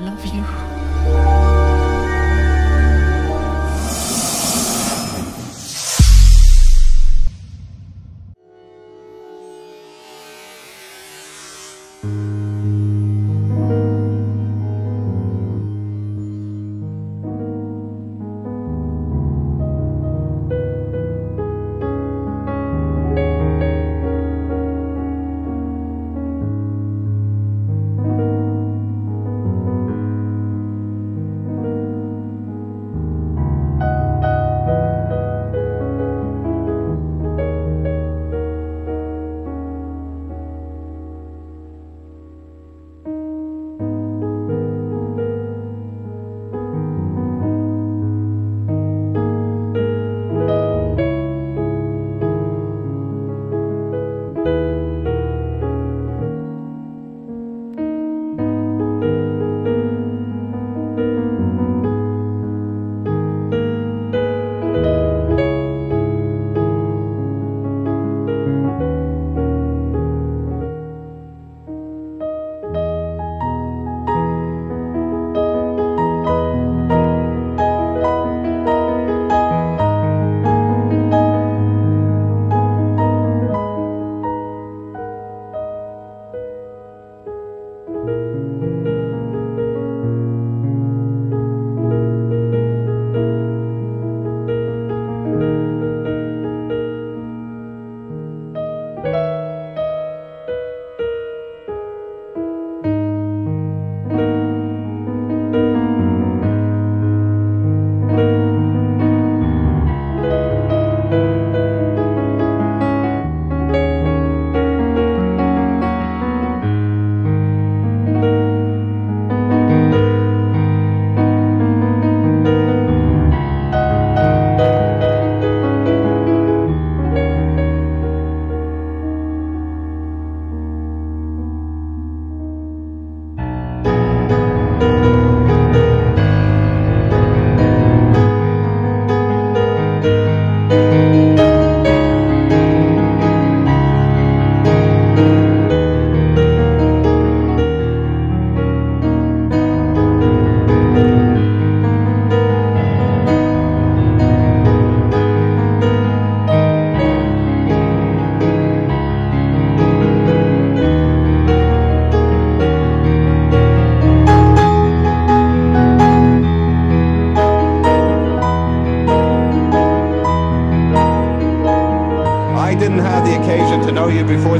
love you.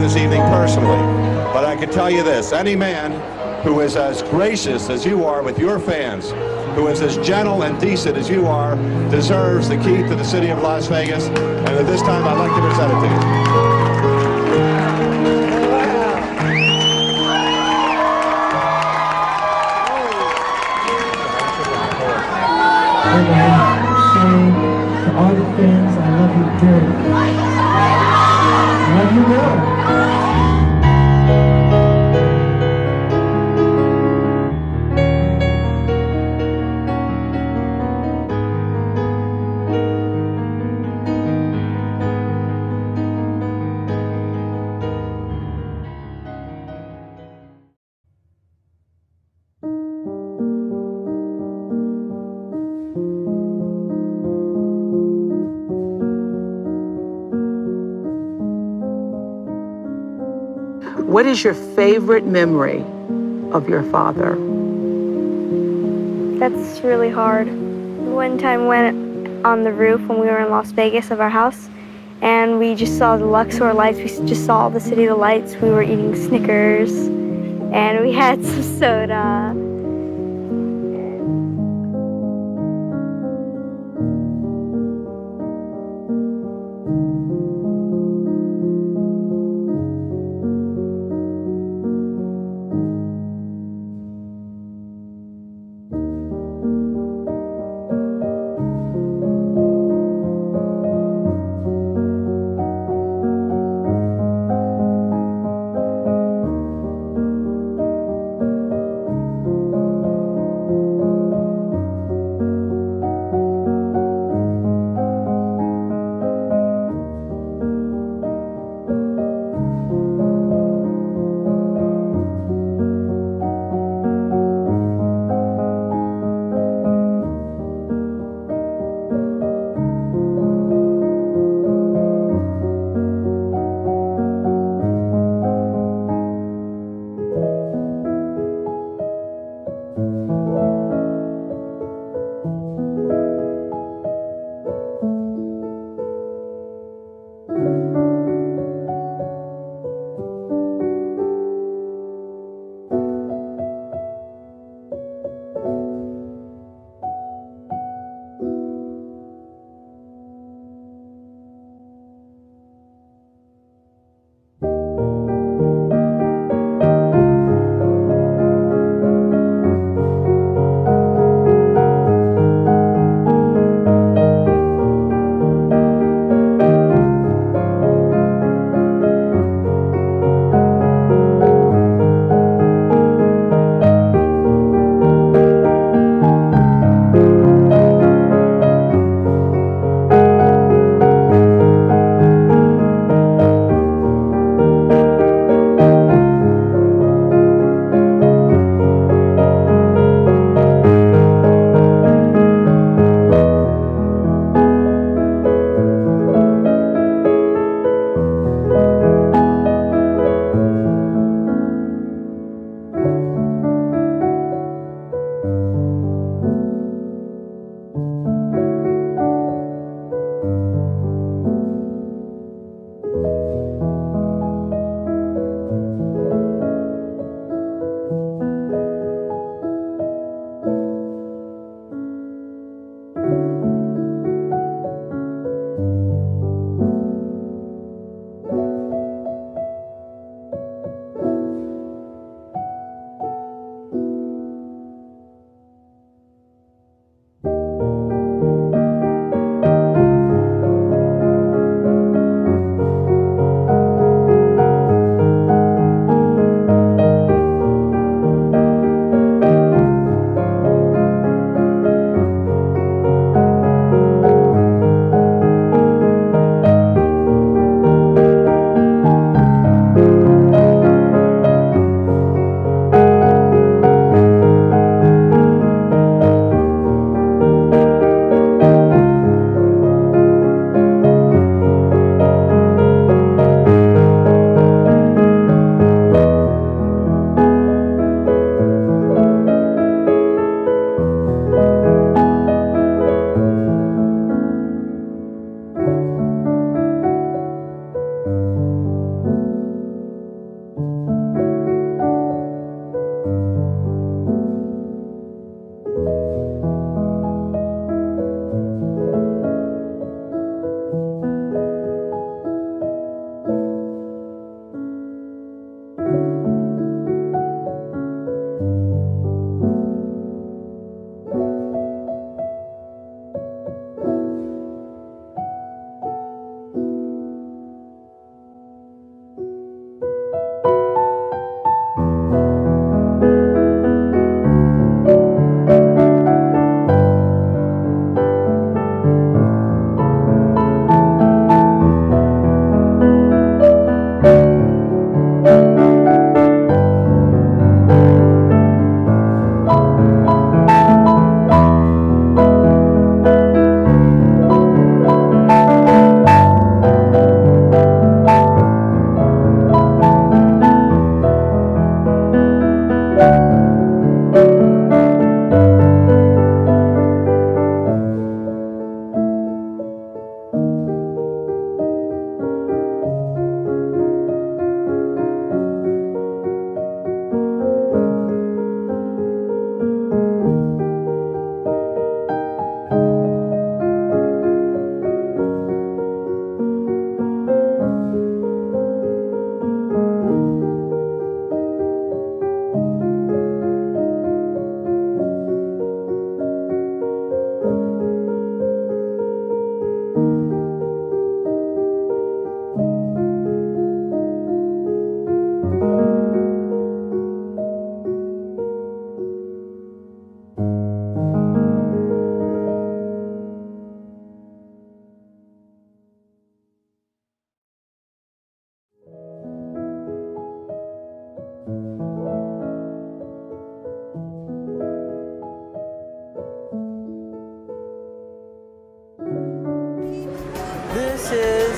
This evening personally, but I can tell you this, any man who is as gracious as you are with your fans, who is as gentle and decent as you are, deserves the key to the city of Las Vegas, and at this time I'd like to present it to you. What is your favorite memory of your father? That's really hard. One time went on the roof when we were in Las Vegas of our house and we just saw the Luxor lights. We just saw the city of the lights. We were eating Snickers and we had some soda.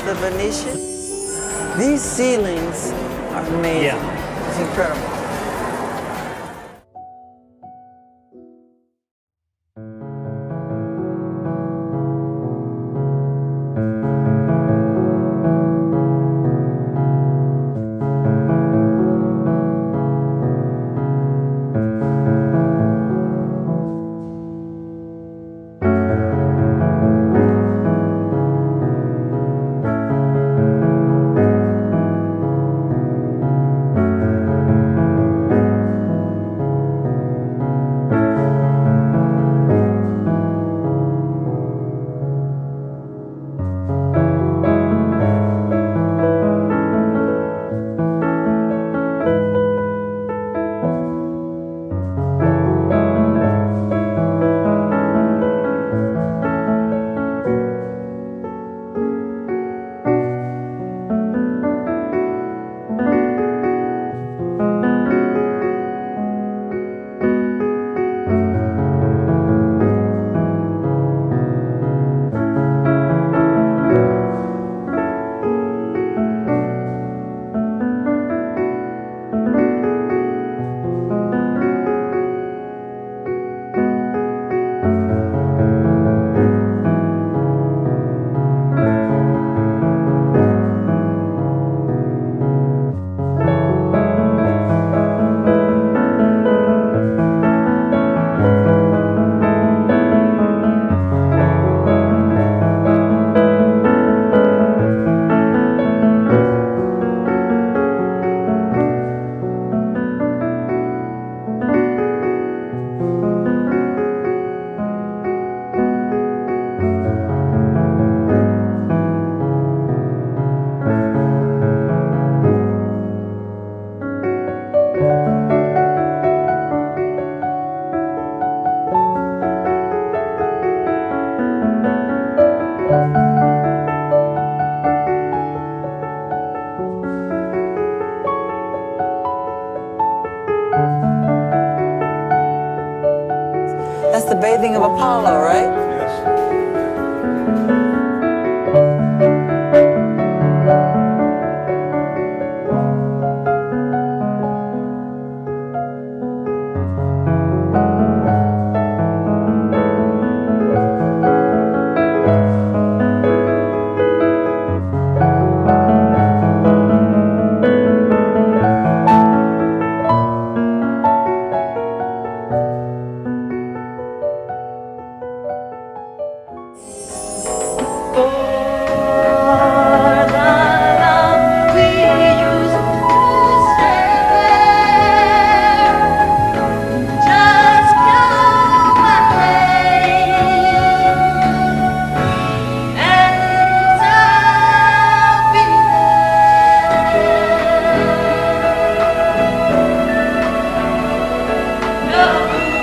The Venetian. These ceilings are amazing. Yeah. It's incredible. 嗯